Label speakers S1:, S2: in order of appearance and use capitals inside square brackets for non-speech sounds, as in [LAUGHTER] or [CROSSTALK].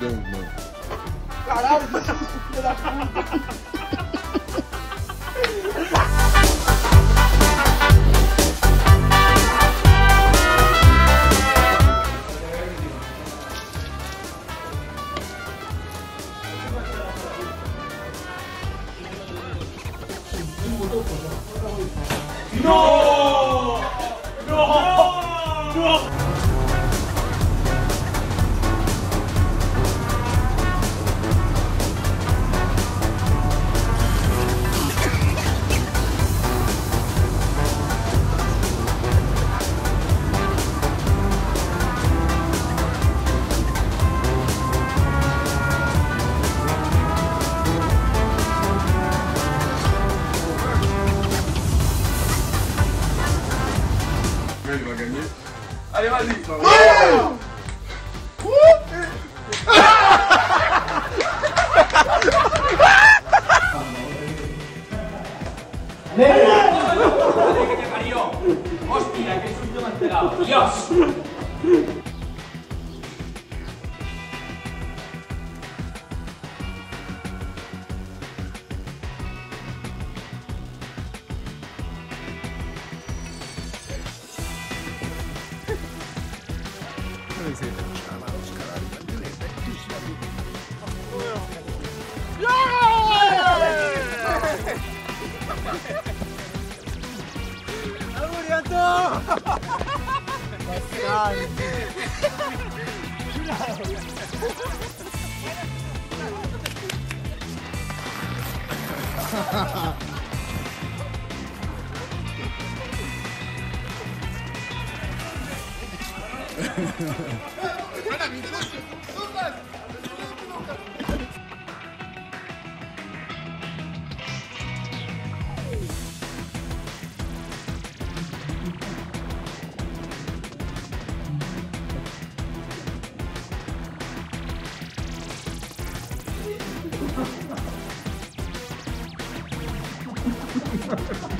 S1: Gangman. Caralho, [LAUGHS] filho da puta! No!
S2: Il va gagner. Allez, vas-y.
S3: Hostia, qué susto me has pegado. Dios. Ha ha ha! Ha ha ha.